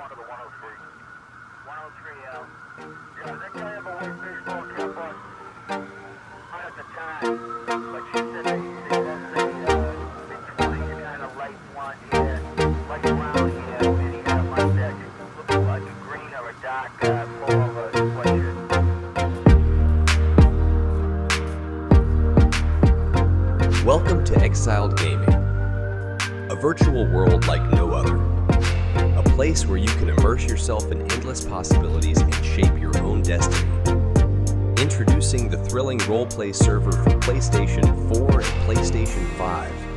1 to the 103. 103, Al. Yeah, that guy have a white baseball cap on? Not at the time, but she said that he has a mid-20s kind of light blonde hair, light brown hair, and he had a mustache. Looking like a green or a dark pullover sweatshirt. Welcome to Exiled Gaming, a virtual world like no other. Place where you can immerse yourself in endless possibilities and shape your own destiny. Introducing the thrilling roleplay server for PlayStation 4 and PlayStation 5.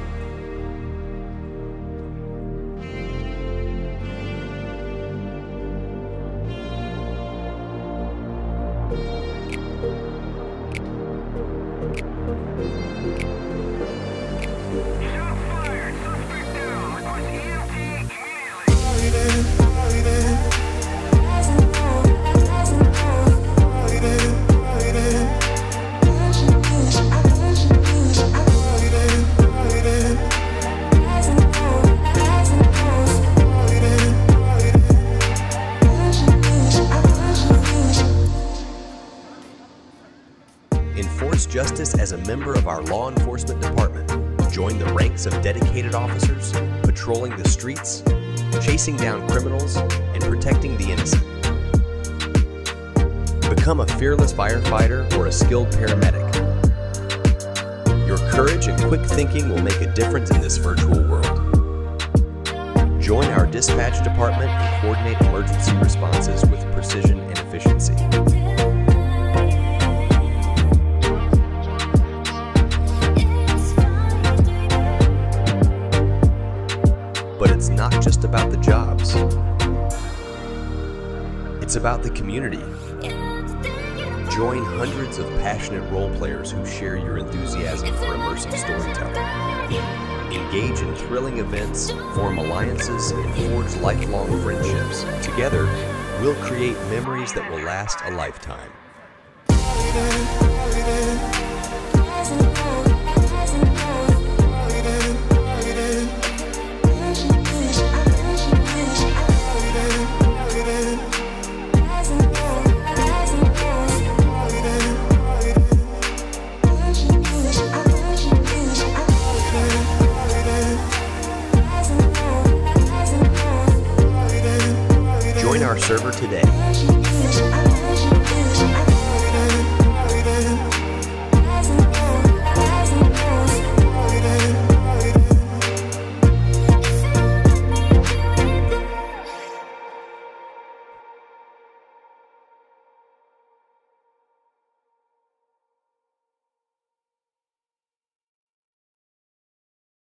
Justice as a member of our law enforcement department. Join the ranks of dedicated officers, patrolling the streets, chasing down criminals, and protecting the innocent. Become a fearless firefighter or a skilled paramedic. Your courage and quick thinking will make a difference in this virtual world. Join our dispatch department and coordinate emergency responses with precision It's about the community. Join hundreds of passionate role players who share your enthusiasm for immersive storytelling. Engage in thrilling events, form alliances, and forge lifelong friendships. Together, we'll create memories that will last a lifetime. Server today.